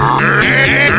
Yeah.